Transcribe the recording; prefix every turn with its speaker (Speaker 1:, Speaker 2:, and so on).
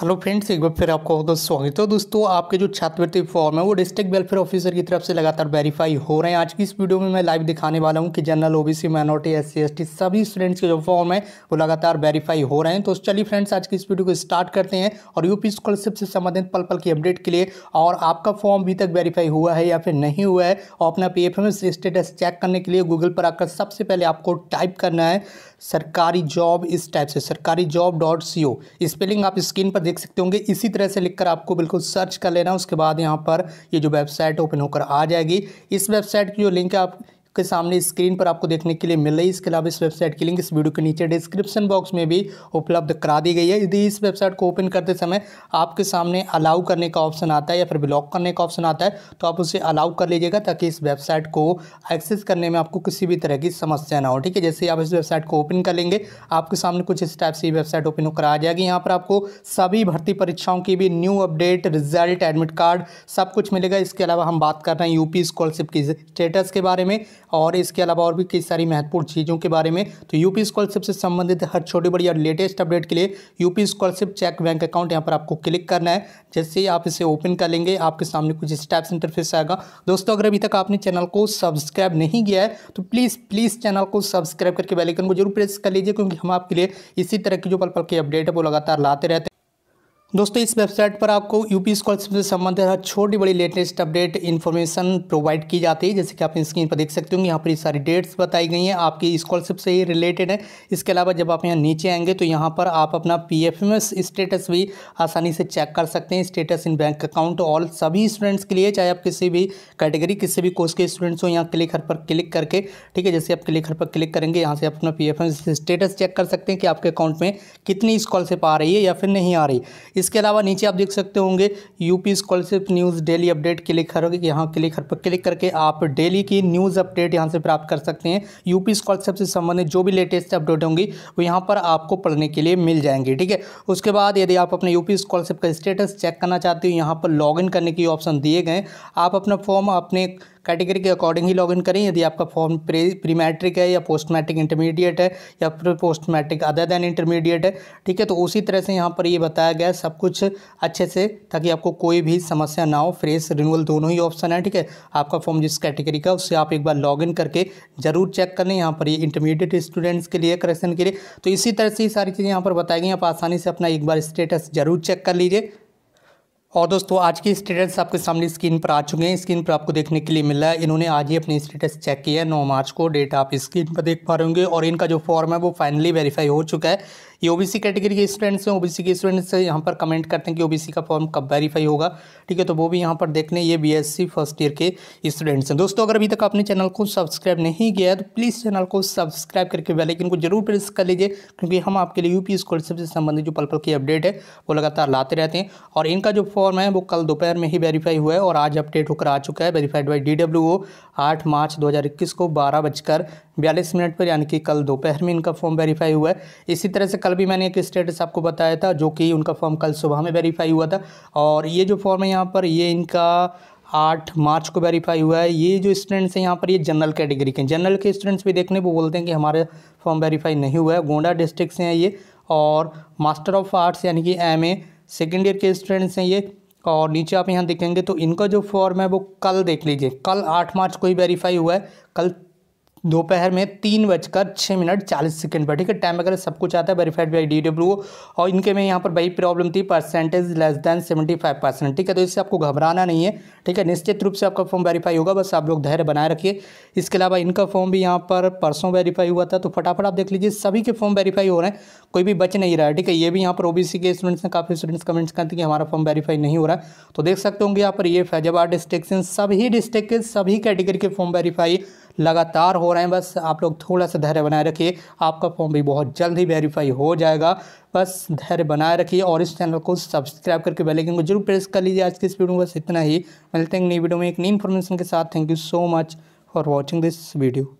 Speaker 1: Hello friends, एक बार फिर आपका बहुत स्वागत है। दोस्तों, आपके जो छात्रवृत्ति फॉर्म है, वो डिस्ट्रिक्ट वेलफेयर ऑफिसर की तरफ़ से लगातार वेरीफाई हो रहे हैं। आज की इस वीडियो में मैं लाइव दिखाने वाला हूँ कि general OBC minority S C सभी स्टूडेंट्स के जो फॉर्म है, वो लगातार वेरीफाई हो रहे हैं। तो चलिए फ्रेंड्स आज की इस वीडियो को स्टार्ट करते हैं और यूपी स्कॉलरशिप से संबंधित पल पल की अपडेट के लिए और आपका फॉर्म अभी तक वेरीफाई हुआ है या फिर नहीं हुआ है, और अपना पी स्टेटस चेक करने के लिए गूगल पर आकर सबसे पहले आपको टाइप करना है सरकारी जॉब इस टाइप से, सरकारी job dot C O spelling आप स्क्रीन पर देख सकते होंगे। इसी तरह से लिखकर आपको बिल्कुल सर्च कर लेना। उसके बाद यहाँ पर ये जो वेबसाइट ओपन होकर आ जाएगी। इस वेबसाइट की जो लिंक है आप के सामने स्क्रीन पर आपको देखने के लिए मिल रही है। इसके अलावा इस वेबसाइट की लिंक इस वीडियो के नीचे डिस्क्रिप्शन बॉक्स में भी उपलब्ध करा दी गई है। यदि इस वेबसाइट को ओपन करते समय आपके सामने अलाउ करने का ऑप्शन आता है या फिर ब्लॉक करने का ऑप्शन आता है तो आप उसे अलाउ कर लीजिएगा ताकि इस वेबसाइट को एक्सेस करने में आपको किसी भी तरह की समस्या ना हो, ठीक है? जैसे आप इस वेबसाइट को ओपन कर लेंगे, आपके सामने कुछ इस टाइप से वेबसाइट ओपन होकर आ जाएगी। यहाँ पर आपको सभी भर्ती परीक्षाओं की भी new update, result, admit card सब कुछ मिलेगा। इसके अलावा हम बात कर रहे हैं यूपी स्कॉलरशिप की स्टेटस के बारे में। और इसके अलावा और भी कई सारी महत्वपूर्ण चीज़ों के बारे में। तो यूपी स्कॉलरशिप से संबंधित हर छोटी बड़ी और लेटेस्ट अपडेट के लिए UP scholarship check bank account यहाँ पर आपको क्लिक करना है। जैसे ही आप इसे ओपन कर लेंगे, आपके सामने कुछ स्टेप्स इंटरफेस आएगा। दोस्तों, अगर अभी तक आपने चैनल को सब्सक्राइब नहीं किया है तो प्लीज़ प्लीज़ चैनल को सब्सक्राइब करके बेलाइकन को ज़रूर प्रेस कर लीजिए, क्योंकि हम आपके लिए इसी तरह की जो पल पल की अपडेट है, वो लगातार लाते रहते हैं। दोस्तों, इस वेबसाइट पर आपको यूपी स्कॉलरशिप से संबंधित हर छोटी बड़ी लेटेस्ट अपडेट इन्फॉर्मेशन प्रोवाइड की जाती है। जैसे कि आप स्क्रीन पर देख सकते होंगे, यहाँ पर ये सारी डेट्स बताई गई हैं। आपकी स्कॉलरशिप से ही रिलेटेड है। इसके अलावा जब आप यहाँ नीचे आएँगे तो यहाँ पर आप अपना पी स्टेटस भी आसानी से चेक कर सकते हैं। Status in bank account all सभी स्टूडेंट्स के लिए, चाहे आप किसी भी कैटेगरी किसी भी कोर्स के स्टूडेंट्स हो, यहाँ क्लिक हर पर क्लिक करके, ठीक है, जैसे आप क्लिक हर पर क्लिक करेंगे, यहाँ से आप अपना पीएफएमएस स्टेटस चेक कर सकते हैं कि आपके अकाउंट में कितनी स्कॉलरशिप आ रही है या फिर नहीं आ रही। इसके अलावा नीचे आप देख सकते होंगे UP scholarship news daily update click करोगे यहाँ क्लिक पर क्लिक करके आप डेली की न्यूज़ अपडेट यहाँ से प्राप्त कर सकते हैं। यूपी स्कॉलरशिप से संबंधित जो भी लेटेस्ट अपडेट होंगी, वो यहाँ पर आपको पढ़ने के लिए मिल जाएँगे, ठीक है? उसके बाद यदि आप अपने यूपी स्कॉलरशिप का स्टेटस चेक करना चाहते हो, यहाँ पर लॉगिन करने की ऑप्शन दिए गए आप अपना फॉर्म अपने कैटेगरी के अकॉर्डिंग ही लॉगिन करें। यदि आपका फॉर्म प्री प्री मैट्रिक है या पोस्ट मैट्रिक इंटरमीडिएट है या फिर post matric other than intermediate है, ठीक है? तो उसी तरह से यहाँ पर ये बताया गया सब कुछ अच्छे से, ताकि आपको कोई भी समस्या ना हो। फ्रेश रिन्यूअल दोनों ही ऑप्शन है, ठीक है? आपका फॉर्म जिस कैटेगरी का, उससे आप एक बार लॉगिन करके ज़रूर चेक कर लें। यहाँ पर ये इंटरमीडिएट स्टूडेंट्स के लिए करेक्शन के लिए। तो इसी तरह से ये सारी चीज़ें यहाँ पर बताई गई आप आसानी से अपना एक बार स्टेटस ज़रूर चेक कर लीजिए। और दोस्तों, आज की स्टेटस आपके सामने स्क्रीन पर आ चुके हैं। स्क्रीन पर आपको देखने के लिए मिल है। इन्होंने आज ही अपनी स्टेटस चेक किया है। नौ मार्च को डेट आप स्क्रीन पर देख पा रहे होंगे और इनका जो फॉर्म है वो फाइनली वेरीफाई हो चुका है। ये ओबीसी कैटेगरी के स्टूडेंट्स हैं, ओबीसी के स्टूडेंट्स यहाँ पर कमेंट करते हैं कि ओबीसी का फॉर्म कब वेरीफाई होगा। ठीक है तो वो भी यहाँ पर देख लें, ये बीएससी फ़र्स्ट ईयर के स्टूडेंट्स हैं। दोस्तों, अगर अभी तक आपने चैनल को सब्सक्राइब नहीं किया है तो प्लीज़ चैनल को सब्सक्राइब करके बेलाइकन को ज़रूर प्रेस कर लीजिए, क्योंकि हम आपके लिए यूपी स्कॉलरशिप से संबंधित जो पल पल की अपडेट है, वो लगातार लाते रहते हैं। और इनका जो फॉर्म है, वो कल दोपहर में ही वेरीफाई हुआ है और आज अपडेट होकर आ चुका है वेरीफाइड बाई डी डब्ल्यू आठ मार्च दो हज़ार इक्कीस को बारह बजकर बयालीस मिनट पर, यानी कि कल दोपहर में इनका फॉर्म वेरीफाई हुआ है। इसी तरह से कल भी मैंने एक स्टेटस आपको बताया था, जो कि उनका फॉर्म कल सुबह में वेरीफाई हुआ था। और ये जो फॉर्म है यहाँ पर, ये इनका आठ मार्च को वेरीफाई हुआ है। ये जो स्टूडेंट्स हैं यहाँ पर, ये जनरल कैटेगरी के जनरल के स्टूडेंट्स भी देखने वो बोलते हैं कि हमारे फॉर्म वेरीफाई नहीं हुआ है। गोंडा डिस्ट्रिक्ट से हैं ये, और मास्टर ऑफ़ आर्ट्स यानी कि एम ए सेकेंड ईयर के स्टूडेंट्स हैं ये। और नीचे आप यहाँ देखेंगे तो इनका जो फॉर्म है वो कल देख लीजिए। कल आठ मार्च को ही वेरीफाई हुआ है। कल दोपहर में तीन बजकर छः मिनट चालीस सेकंड पर, ठीक है? टाइम वगैरह सब कुछ आता है वेरीफाइड बाई डी डब्ल्यू और इनके में यहाँ पर वही प्रॉब्लम थी percentage less than seventy five percent ठीक है? तो इससे आपको घबराना नहीं है, ठीक है? निश्चित रूप से आपका फॉर्म वेरीफाई होगा, बस आप लोग धैर्य बनाए रखिए। इसके अलावा इनका फॉर्म भी यहाँ पर परसों वेरीफाई हुआ था तो फटाफट आप देख लीजिए, सभी के फॉर्म वेरीफाई हो रहे हैं, कोई भी बच नहीं रहा है, ठीक है? ये भी यहाँ पर ओबीसी के स्टूडेंट्स ने, काफ़ी स्टूडेंट्स कमेंट्स करते हैं कि हमारा फॉर्म वेरीफाई नहीं हो रहा है। तो देख सकते होंगे यहाँ पर ये फैजाबाद डिस्ट्रिक्ट सभी डिस्ट्रिक्ट के सभी कैटेगरी के फॉर्म वेरीफाई लगातार हो रहे हैं। बस आप लोग थोड़ा सा धैर्य बनाए रखिए। आपका फॉर्म भी बहुत जल्द ही वेरीफाई हो जाएगा। बस धैर्य बनाए रखिए और इस चैनल को सब्सक्राइब करके बेलाइकन को ज़रूर प्रेस कर लीजिए। आज की इस वीडियो में बस इतना ही। मिलते हैं नई वीडियो में एक नई इन्फॉर्मेशन के साथ। Thank you so much for watching this video